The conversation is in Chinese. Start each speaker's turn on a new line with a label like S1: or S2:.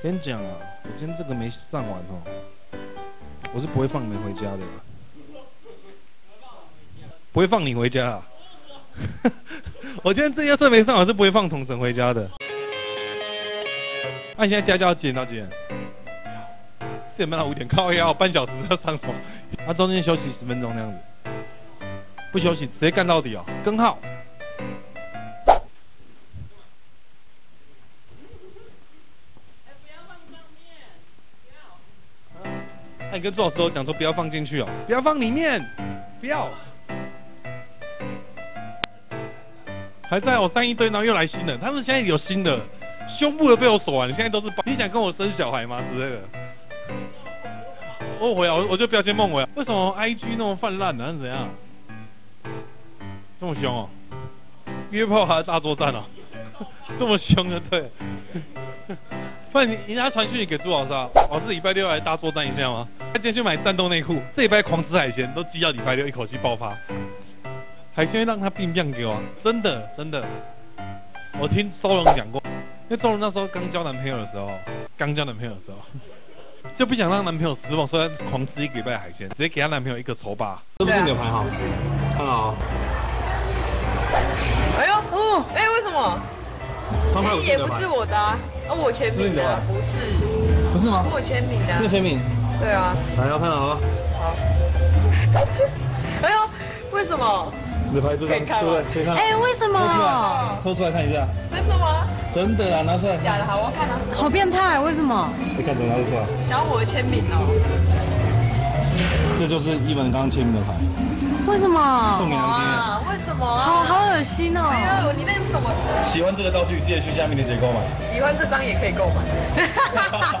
S1: 跟你讲啊，我今天这个没上完哦，我是不会放你们回家的，不会放你回家啊。我今天这些事没上完是不会放同神回家的。那、你现在家教几点到几点？四点半到五点，靠腰半小时要上手，他中间休息十分钟那样子，不休息直接干到底哦，根号。你跟周老师讲说不要放进去哦，不要放里面，不要。还在我上一堆，然后又来新的，他们现在有新的，胸部的被我锁完，现在都是。你想跟我生小孩吗之类的？我回啊，我我就标签梦回啊。为什么 IG 那么泛滥呢？是怎样？这么凶哦？约炮还是大作战哦？这么凶的对？不然你人家传讯息给朱老师啊，老师礼拜六来大作战一下吗？他今天去买战斗内裤，这礼拜狂吃海鲜，都积到礼拜六一口气爆发。海鲜让他变样给我，真的真的。我听周龙讲过，因为周龙那时候刚交男朋友的时候，刚交男朋友的时候，就不想让男朋友失望，所以狂吃一个礼拜海鲜，直接给他男朋友一个丑疤。
S2: 是不是你的牌号？
S3: 不是。
S2: 看好，
S3: 也不是我的啊，啊，我签名的啊，不是，
S2: 不是吗？
S3: 我签名的啊
S2: 那。个签名，
S3: 对啊，
S2: 来要看好啊，
S3: 好。哎呦，为什么？
S2: 你的牌子张对不对？可以看。
S4: 哎、为什
S2: 抽出
S4: 么？
S2: 来，抽出来看一下，
S3: 真的吗？
S2: 真的啊，拿出来，
S3: 假的？好，我要看啊。
S4: 好变态，为什么？
S2: 你看怎么拿得出来？
S3: 想要我的签名哦。
S2: 这就是一文刚刚签名的牌，
S4: 为什么？
S2: 送给杨金。
S3: 啊？为什么？
S4: 心哦！
S3: 哎呦，你那是什么？
S2: 喜欢这个道具，记得去下面的结购买。
S3: 喜欢这张也可以购买。